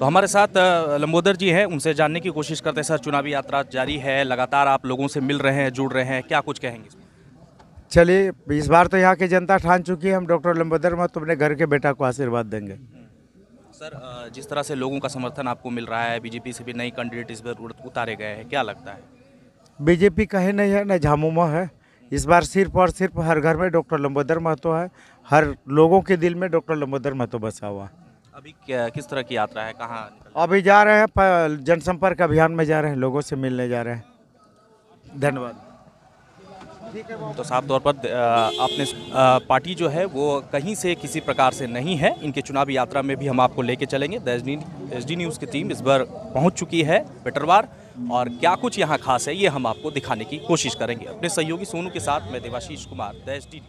तो हमारे साथ लंबोदर जी हैं उनसे जानने की कोशिश करते हैं। सर चुनावी यात्रा जारी है लगातार आप लोगों से मिल रहे हैं जुड़ रहे हैं क्या कुछ कहेंगे इसमें? चलिए इस बार तो यहाँ की जनता ठान चुकी है हम डॉक्टर लंबोदर महतो अपने घर के बेटा को आशीर्वाद देंगे। सर जिस तरह से लोगों का समर्थन आपको मिल रहा है बीजेपी से भी नई कैंडिडेट इस बार उतारे गए हैं क्या लगता है? बीजेपी कहीं नहीं है न झामुमो है। इस बार सिर्फ़ और सिर्फ़ हर घर में डॉक्टर लंबोदर महतो है हर लोगों के दिल में डॉक्टर लंबोदर महतो बसा हुआ है। अभी क्या किस तरह की यात्रा है? कहाँ अभी जा रहे हैं जनसंपर्क अभियान में जा रहे हैं लोगों से मिलने जा रहे हैं। धन्यवाद। तो साफ़ तौर पर अ, आपने पार्टी जो है वो कहीं से किसी प्रकार से नहीं है। इनके चुनावी यात्रा में भी हम आपको लेके चलेंगे। एस डी न्यूज़ की टीम इस बार पहुँच चुकी है पेटरवार और क्या कुछ यहाँ खास है ये हम आपको दिखाने की कोशिश करेंगे। अपने सहयोगी सोनू के साथ मैं Devashish Kumar the H D